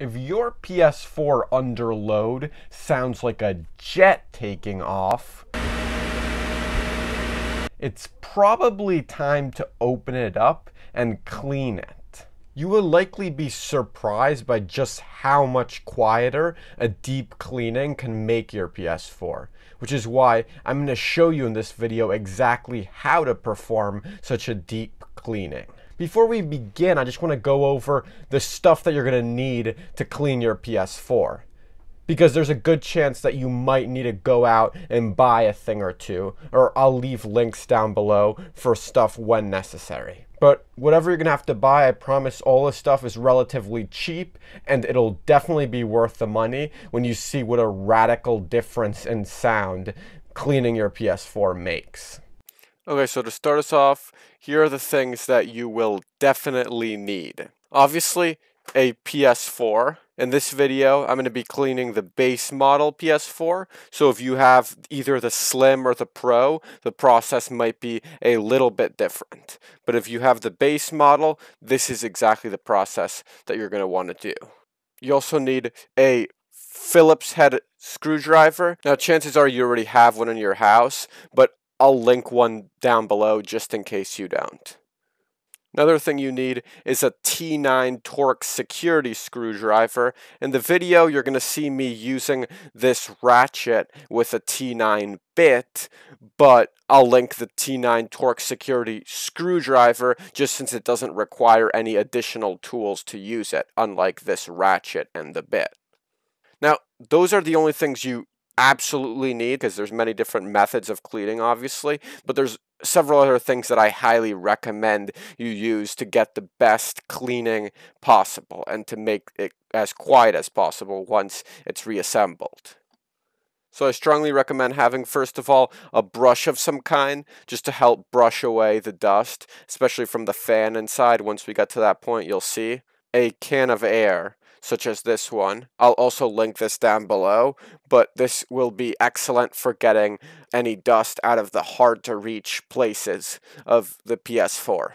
If your PS4 under load sounds like a jet taking off, it's probably time to open it up and clean it. You will likely be surprised by just how much quieter a deep cleaning can make your PS4, which is why I'm going to show you in this video exactly how to perform such a deep cleaning. Before we begin, I just want to go over the stuff that you're going to need to clean your PS4. Because there's a good chance that you might need to go out and buy a thing or two, or I'll leave links down below for stuff when necessary. But whatever you're gonna have to buy, I promise all this stuff is relatively cheap and it'll definitely be worth the money when you see what a radical difference in sound cleaning your PS4 makes. Okay, so to start us off, here are the things that you will definitely need. Obviously, a PS4. In this video, I'm going to be cleaning the base model PS4. So if you have either the Slim or the Pro, the process might be a little bit different. But if you have the base model, this is exactly the process that you're going to want to do. You also need a Phillips head screwdriver. Now chances are you already have one in your house, but I'll link one down below just in case you don't. Another thing you need is a T9 Torx security screwdriver. In the video, you're going to see me using this ratchet with a T9 bit, but I'll link the T9 Torx security screwdriver just since it doesn't require any additional tools to use it, unlike this ratchet and the bit. Now, those are the only things you absolutely need because there's many different methods of cleaning obviously but there's several other things that I highly recommend you use to get the best cleaning possible and to make it as quiet as possible once it's reassembled. So I strongly recommend having, first of all, a brush of some kind, just to help brush away the dust, especially from the fan inside. Once we get to that point, you'll see. A can of air, such as this one. I'll also link this down below, but this will be excellent for getting any dust out of the hard to reach places of the PS4.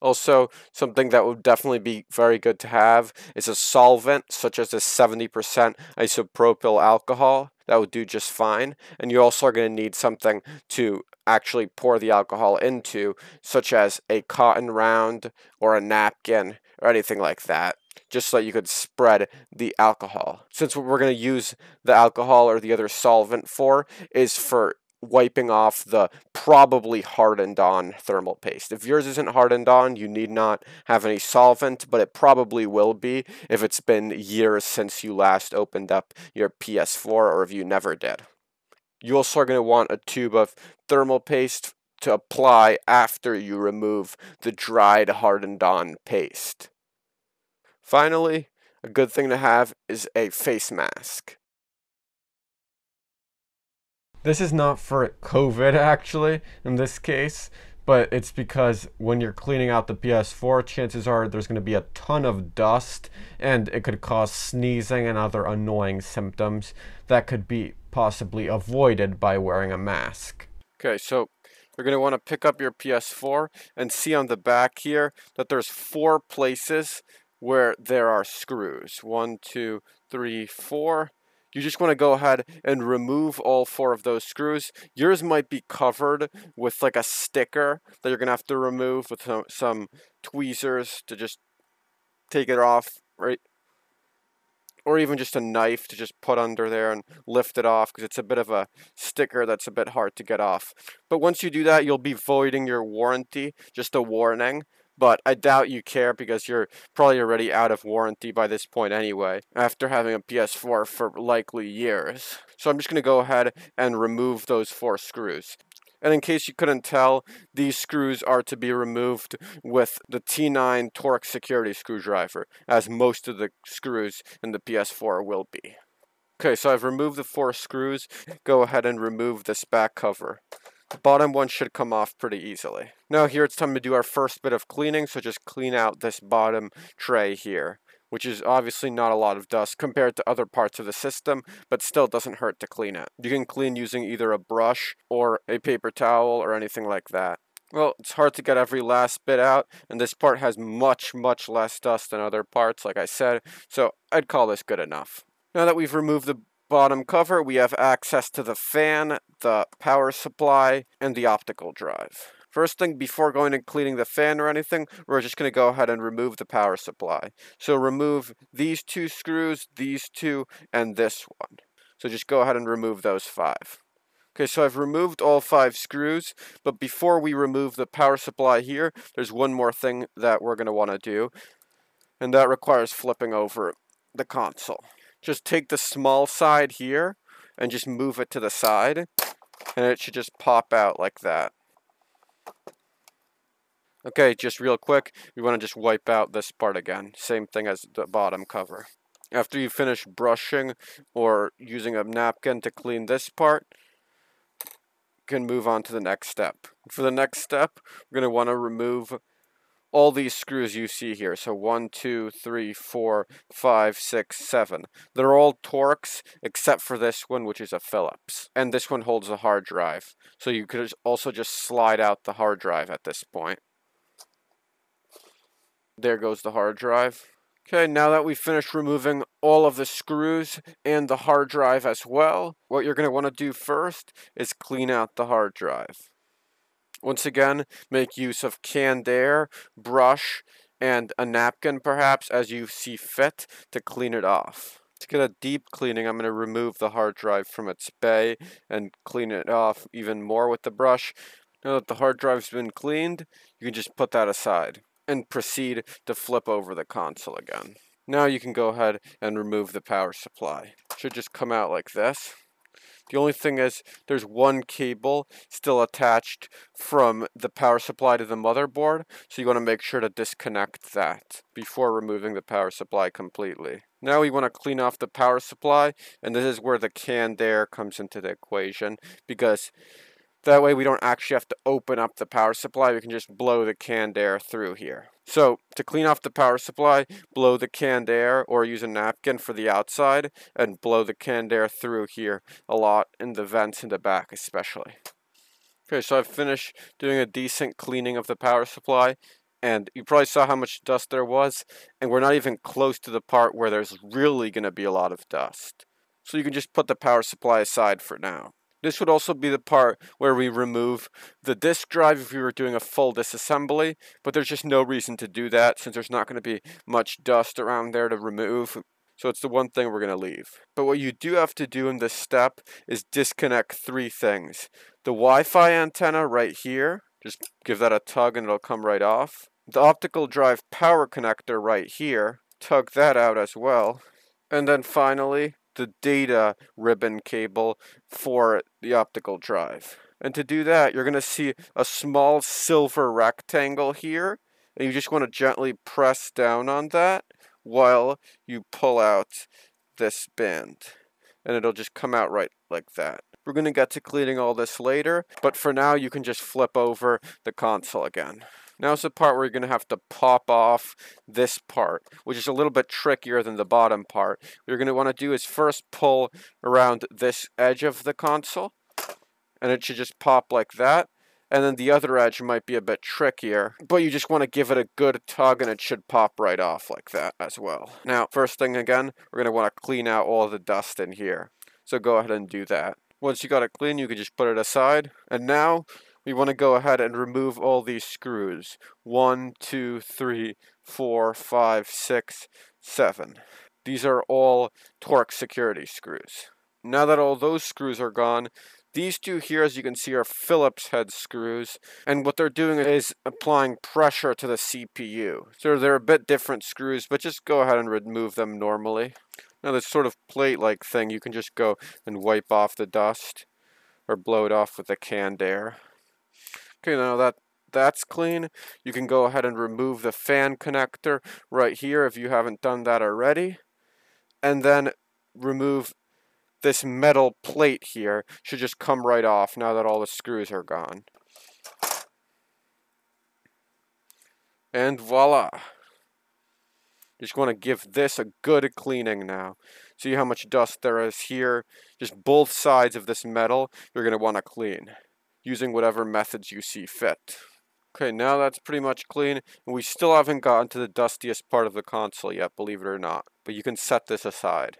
Also, something that would definitely be very good to have is a solvent, such as a 70% isopropyl alcohol. That would do just fine. And you also are going to need something to actually pour the alcohol into, such as a cotton round or a napkin or anything like that just so you could spread the alcohol. Since what we're going to use the alcohol or the other solvent for is for wiping off the probably hardened on thermal paste. If yours isn't hardened on, you need not have any solvent, but it probably will be if it's been years since you last opened up your PS4 or if you never did. You also are going to want a tube of thermal paste to apply after you remove the dried hardened on paste. Finally, a good thing to have is a face mask. This is not for COVID actually, in this case, but it's because when you're cleaning out the PS4, chances are there's going to be a ton of dust and it could cause sneezing and other annoying symptoms that could be possibly avoided by wearing a mask. Okay, so you're going to want to pick up your PS4 and see on the back here that there's four places where there are screws. One, two, three, four. You just want to go ahead and remove all four of those screws. Yours might be covered with like a sticker that you're going to have to remove with some, some tweezers to just take it off, right? Or even just a knife to just put under there and lift it off because it's a bit of a sticker that's a bit hard to get off. But once you do that, you'll be voiding your warranty. Just a warning but I doubt you care because you're probably already out of warranty by this point anyway, after having a PS4 for likely years. So I'm just going to go ahead and remove those four screws. And in case you couldn't tell, these screws are to be removed with the T9 Torx security screwdriver, as most of the screws in the PS4 will be. Okay, so I've removed the four screws. Go ahead and remove this back cover. The bottom one should come off pretty easily. Now here it's time to do our first bit of cleaning, so just clean out this bottom tray here, which is obviously not a lot of dust compared to other parts of the system, but still doesn't hurt to clean it. You can clean using either a brush or a paper towel or anything like that. Well, it's hard to get every last bit out, and this part has much, much less dust than other parts, like I said, so I'd call this good enough. Now that we've removed the bottom cover, we have access to the fan, the power supply, and the optical drive. First thing, before going and cleaning the fan or anything, we're just going to go ahead and remove the power supply. So remove these two screws, these two, and this one. So just go ahead and remove those five. Okay, so I've removed all five screws, but before we remove the power supply here, there's one more thing that we're going to want to do, and that requires flipping over the console. Just take the small side here and just move it to the side, and it should just pop out like that. Okay, just real quick, we want to just wipe out this part again. Same thing as the bottom cover. After you finish brushing or using a napkin to clean this part, you can move on to the next step. For the next step, we're going to want to remove all these screws you see here. So one, two, three, four, five, six, seven. They're all Torx except for this one, which is a Phillips. And this one holds a hard drive. So you could also just slide out the hard drive at this point. There goes the hard drive. Okay, now that we've finished removing all of the screws and the hard drive as well, what you're going to want to do first is clean out the hard drive. Once again, make use of canned air, brush, and a napkin perhaps as you see fit to clean it off. To get a deep cleaning, I'm going to remove the hard drive from its bay and clean it off even more with the brush. Now that the hard drive's been cleaned, you can just put that aside and proceed to flip over the console again. Now you can go ahead and remove the power supply. It should just come out like this. The only thing is there's one cable still attached from the power supply to the motherboard, so you want to make sure to disconnect that before removing the power supply completely. Now we want to clean off the power supply, and this is where the canned air comes into the equation, because that way we don't actually have to open up the power supply, we can just blow the canned air through here. So to clean off the power supply, blow the canned air or use a napkin for the outside and blow the canned air through here a lot in the vents in the back especially. Okay, so I've finished doing a decent cleaning of the power supply and you probably saw how much dust there was and we're not even close to the part where there's really going to be a lot of dust. So you can just put the power supply aside for now. This would also be the part where we remove the disk drive if we were doing a full disassembly, but there's just no reason to do that since there's not going to be much dust around there to remove. So it's the one thing we're going to leave. But what you do have to do in this step is disconnect three things. The Wi-Fi antenna right here, just give that a tug and it'll come right off. The optical drive power connector right here, tug that out as well. And then finally, the data ribbon cable for the optical drive. And to do that, you're going to see a small silver rectangle here, and you just want to gently press down on that while you pull out this band. And it'll just come out right like that. We're going to get to cleaning all this later, but for now you can just flip over the console again. Now's the part where you're going to have to pop off this part, which is a little bit trickier than the bottom part. What you're going to want to do is first pull around this edge of the console, and it should just pop like that. And then the other edge might be a bit trickier, but you just want to give it a good tug and it should pop right off like that as well. Now, first thing again, we're going to want to clean out all the dust in here. So go ahead and do that. Once you got it clean, you can just put it aside. And now we want to go ahead and remove all these screws. One, two, three, four, five, six, seven. These are all Torx security screws. Now that all those screws are gone, these two here, as you can see, are Phillips head screws, and what they're doing is applying pressure to the CPU. So they're a bit different screws, but just go ahead and remove them normally. Now this sort of plate-like thing, you can just go and wipe off the dust, or blow it off with the canned air. Okay, now that that's clean, you can go ahead and remove the fan connector right here if you haven't done that already. And then remove this metal plate here. Should just come right off now that all the screws are gone. And voila. Just want to give this a good cleaning now. See how much dust there is here? Just both sides of this metal you're going to want to clean using whatever methods you see fit. Okay, now that's pretty much clean. And we still haven't gotten to the dustiest part of the console yet, believe it or not. But you can set this aside.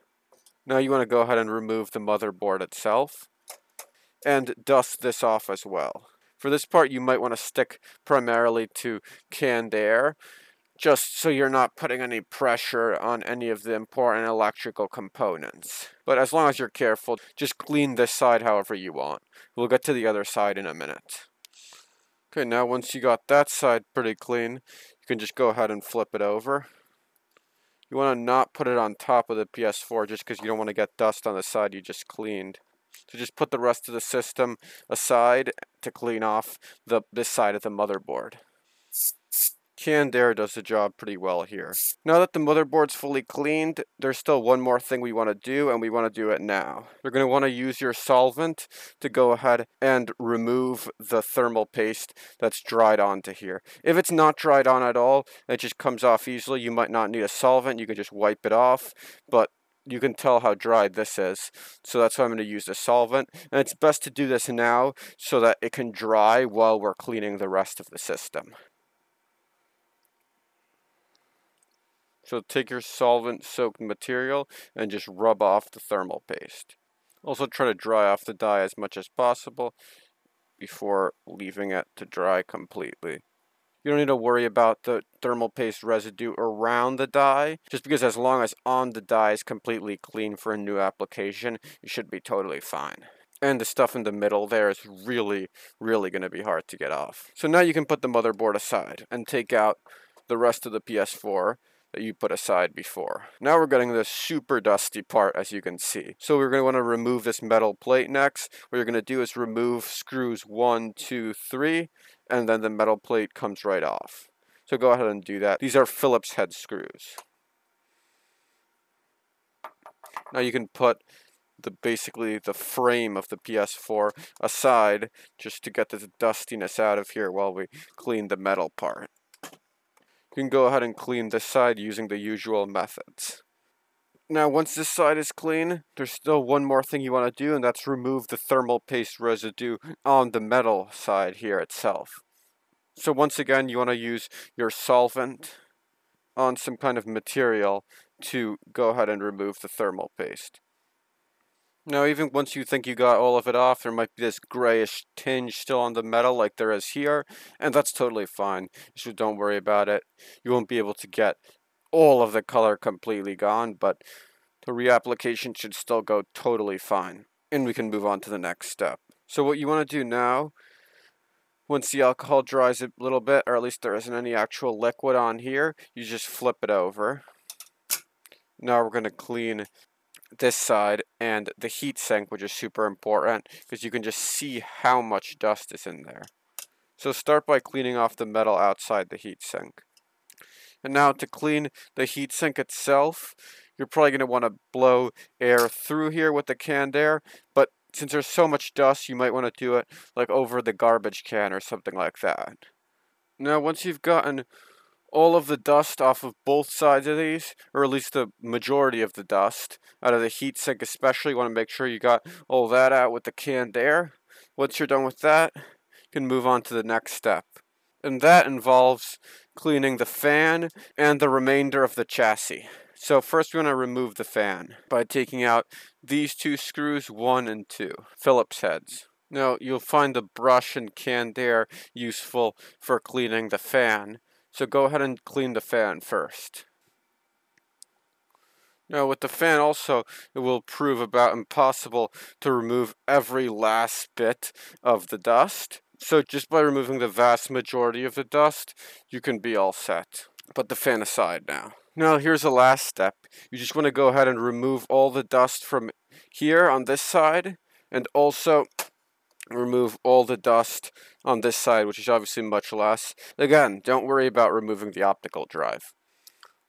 Now you want to go ahead and remove the motherboard itself. And dust this off as well. For this part, you might want to stick primarily to canned air, just so you're not putting any pressure on any of the important electrical components. But as long as you're careful, just clean this side however you want. We'll get to the other side in a minute. Okay, now once you got that side pretty clean, you can just go ahead and flip it over. You want to not put it on top of the PS4 just because you don't want to get dust on the side you just cleaned. So just put the rest of the system aside to clean off the this side of the motherboard. Canned air does the job pretty well here. Now that the motherboard's fully cleaned, there's still one more thing we want to do, and we want to do it now. You're going to want to use your solvent to go ahead and remove the thermal paste that's dried onto here. If it's not dried on at all, it just comes off easily, you might not need a solvent, you can just wipe it off, but you can tell how dried this is. So that's why I'm going to use the solvent. And it's best to do this now so that it can dry while we're cleaning the rest of the system. So take your solvent soaked material and just rub off the thermal paste. Also try to dry off the die as much as possible before leaving it to dry completely. You don't need to worry about the thermal paste residue around the die, just because as long as on the die is completely clean for a new application, you should be totally fine. And the stuff in the middle there is really, really going to be hard to get off. So now you can put the motherboard aside and take out the rest of the PS4 that you put aside before. Now we're getting the super dusty part as you can see. So we're going to want to remove this metal plate next. What you're going to do is remove screws one, two, three, and then the metal plate comes right off. So go ahead and do that. These are Phillips head screws. Now you can put the basically the frame of the PS4 aside just to get the dustiness out of here while we clean the metal part. You can go ahead and clean this side using the usual methods. Now, once this side is clean, there's still one more thing you want to do, and that's remove the thermal paste residue on the metal side here itself. So once again, you want to use your solvent on some kind of material to go ahead and remove the thermal paste. Now, even once you think you got all of it off, there might be this grayish tinge still on the metal like there is here, and that's totally fine, so don't worry about it. You won't be able to get all of the color completely gone, but the reapplication should still go totally fine, and we can move on to the next step. So what you want to do now, once the alcohol dries a little bit, or at least there isn't any actual liquid on here, you just flip it over. Now we're going to clean this side and the heat sink, which is super important because you can just see how much dust is in there. So start by cleaning off the metal outside the heat sink. And now to clean the heat sink itself, you're probably going to want to blow air through here with the canned air, but since there's so much dust, you might want to do it like over the garbage can or something like that. Now once you've gotten all of the dust off of both sides of these, or at least the majority of the dust out of the heatsink especially. You want to make sure you got all that out with the canned air. Once you're done with that, you can move on to the next step. And that involves cleaning the fan and the remainder of the chassis. So first we're going to remove the fan by taking out these two screws, one and two, Phillips heads. Now you'll find the brush and canned air useful for cleaning the fan, so go ahead and clean the fan first. Now with the fan also, it will prove about impossible to remove every last bit of the dust. So just by removing the vast majority of the dust, you can be all set. Put the fan aside now. Now here's the last step. You just want to go ahead and remove all the dust from here on this side and also remove all the dust on this side, which is obviously much less. Again, don't worry about removing the optical drive.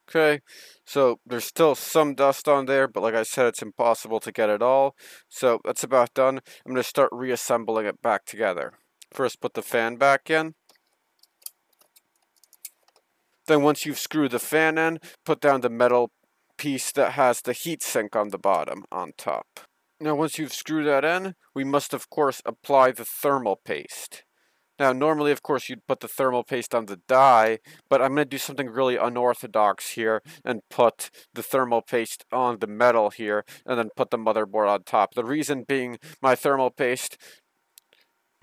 Okay, so there's still some dust on there, but like I said, it's impossible to get it all. So that's about done. I'm going to start reassembling it back together. First, put the fan back in. Then once you've screwed the fan in, put down the metal piece that has the heat sink on the bottom on top. Now once you've screwed that in, we must of course apply the thermal paste. Now, normally, of course, you'd put the thermal paste on the die, but I'm going to do something really unorthodox here and put the thermal paste on the metal here and then put the motherboard on top. The reason being my thermal paste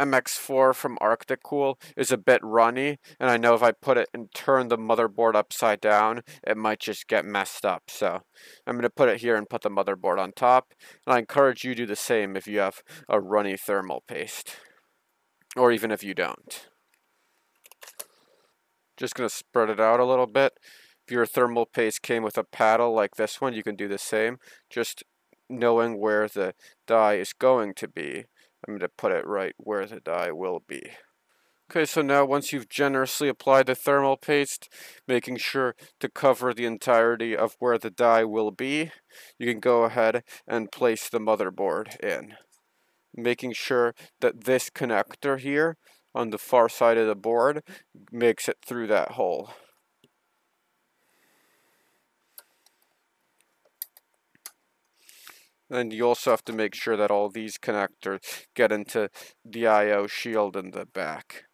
MX4 from Arctic Cool is a bit runny, and I know if I put it and turn the motherboard upside down, it might just get messed up. So I'm going to put it here and put the motherboard on top, and I encourage you to do the same if you have a runny thermal paste or even if you don't. Just going to spread it out a little bit. If your thermal paste came with a paddle like this one, you can do the same. Just knowing where the die is going to be. I'm going to put it right where the die will be. Okay, so now once you've generously applied the thermal paste, making sure to cover the entirety of where the die will be, you can go ahead and place the motherboard in making sure that this connector here on the far side of the board makes it through that hole. And you also have to make sure that all these connectors get into the I.O. shield in the back.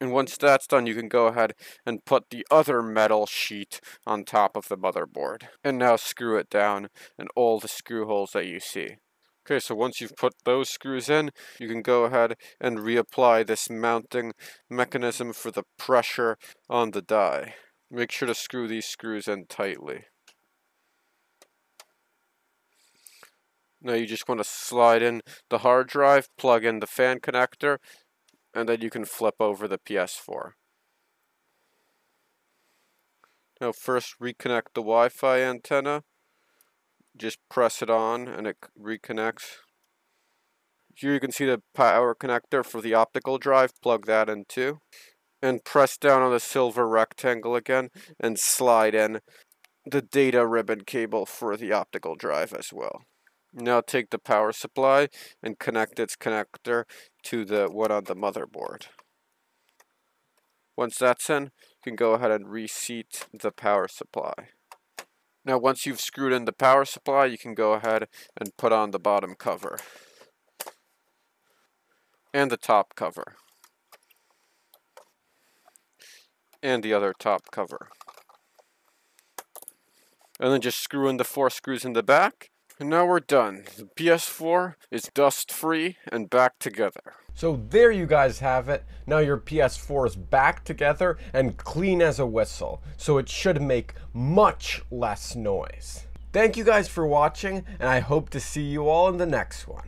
And once that's done, you can go ahead and put the other metal sheet on top of the motherboard. And now screw it down in all the screw holes that you see. Okay, so once you've put those screws in, you can go ahead and reapply this mounting mechanism for the pressure on the die. Make sure to screw these screws in tightly. Now you just want to slide in the hard drive, plug in the fan connector, and then you can flip over the PS4. Now first reconnect the Wi-Fi antenna just press it on and it reconnects. Here you can see the power connector for the optical drive, plug that in too. And press down on the silver rectangle again and slide in the data ribbon cable for the optical drive as well. Now take the power supply and connect its connector to the one on the motherboard. Once that's in, you can go ahead and reseat the power supply. Now once you've screwed in the power supply, you can go ahead and put on the bottom cover. And the top cover. And the other top cover. And then just screw in the four screws in the back. And now we're done. The PS4 is dust free and back together. So there you guys have it. Now your PS4 is back together and clean as a whistle. So it should make much less noise. Thank you guys for watching and I hope to see you all in the next one.